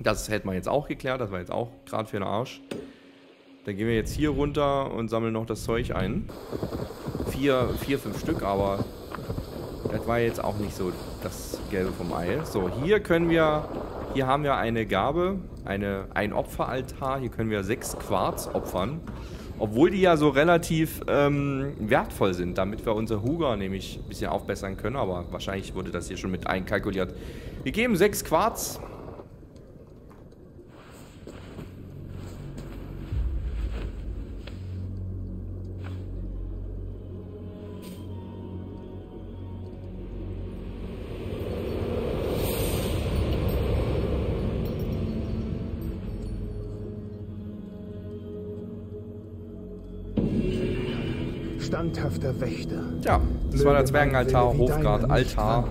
Das hätten wir jetzt auch geklärt, das war jetzt auch gerade für den Arsch. Dann gehen wir jetzt hier runter und sammeln noch das Zeug ein. Vier, vier, fünf Stück, aber das war jetzt auch nicht so das Gelbe vom Ei. So, hier können wir, hier haben wir eine Gabe, eine, ein Opferaltar. Hier können wir sechs Quarz opfern. Obwohl die ja so relativ ähm, wertvoll sind, damit wir unser Huger nämlich ein bisschen aufbessern können. Aber wahrscheinlich wurde das hier schon mit einkalkuliert. Wir geben sechs Quarz. Standhafter Wächter. Ja, das war der Zwergenaltar, Hofgrad, Altar.